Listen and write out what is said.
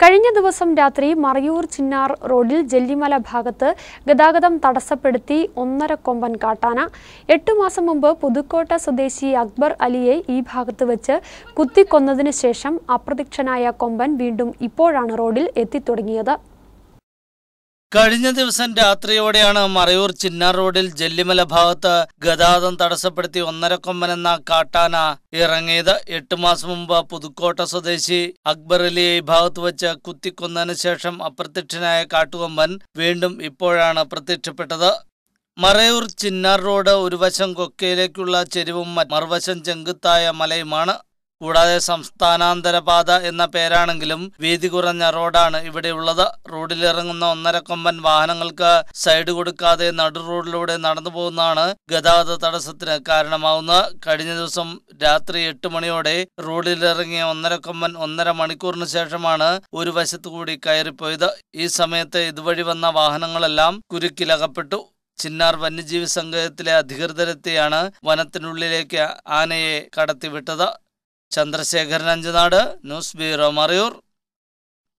കഴിഞ്ഞ ദിവസം രാത്രി മറയൂർ ചിന്നാർ റോഡിൽ ജെല്ലിമല ഭാഗത്ത് ഗതാഗതം തടസ്സപ്പെടുത്തി ഒന്നര കൊമ്പൻ കാട്ടാന. എട്ടു മാസം മുമ്പ് പുതുക്കോട്ട സ്വദേശി അക്ബർ അലിയെ ഈ ഭാഗത്ത് വെച്ച് കുത്തിക്കൊന്നതിനു ശേഷം അപ്രത്യക്ഷനായ കൊമ്പൻ വീണ്ടും ഇപ്പോഴാണ് റോഡിൽ എത്തിത്തുടങ്ങിയത്. കഴിഞ്ഞ ദിവസം രാത്രിയോടെയാണ് മറയൂർ ചിന്നാർ റോഡിൽ ജെല്ലിമല ഭാഗത്ത് ഗതാഗതം തടസ്സപ്പെടുത്തി ഒന്നരക്കൊമ്പൻ എന്ന കാട്ടാന ഇറങ്ങിയത്. എട്ട് മാസം മുമ്പ് പുതുക്കോട്ട സ്വദേശി അക്ബർ അലിയെ ഭാഗത്ത് വെച്ച് കുത്തിക്കൊന്നതിന് ശേഷം അപ്രത്യക്ഷനായ കാട്ടുകൊമ്പൻ വീണ്ടും ഇപ്പോഴാണ് പ്രത്യക്ഷപ്പെട്ടത്. മറയൂർ ചിന്നാർ റോഡ് ഒരു വശം കൊക്കയിലേക്കുള്ള ചെരിവും മറുവശം ചെങ്കുത്തായ മലയുമാണ്. കൂടാതെ സംസ്ഥാനാന്തര പാത എന്ന പേരാണെങ്കിലും വീതി കുറഞ്ഞ റോഡാണ് ഇവിടെയുള്ളത് റോഡിലിറങ്ങുന്ന ഒന്നര കൊമ്പൻ വാഹനങ്ങൾക്ക് സൈഡ് കൊടുക്കാതെ നടു റോഡിലൂടെ നടന്നു പോകുന്നതാണ് ഗതാഗത തടസ്സത്തിന് കാരണമാവുന്നത്. കഴിഞ്ഞ ദിവസം രാത്രി എട്ട് മണിയോടെ റോഡിലിറങ്ങിയ ഒന്നര കൊമ്പൻ ഒന്നര മണിക്കൂറിന് ശേഷമാണ് ഒരു വശത്തു കൂടി കയറിപ്പോയത്. ഈ സമയത്ത് ഇതുവഴി വന്ന വാഹനങ്ങളെല്ലാം കുരുക്കിലകപ്പെട്ടു. ചിന്നാർ വന്യജീവി സംഘത്തിലെ അധികൃതരെത്തിയാണ് വനത്തിനുള്ളിലേക്ക് ആനയെ കടത്തിവിട്ടത്. Chandrasekharan Anchanad news bureau Marayur.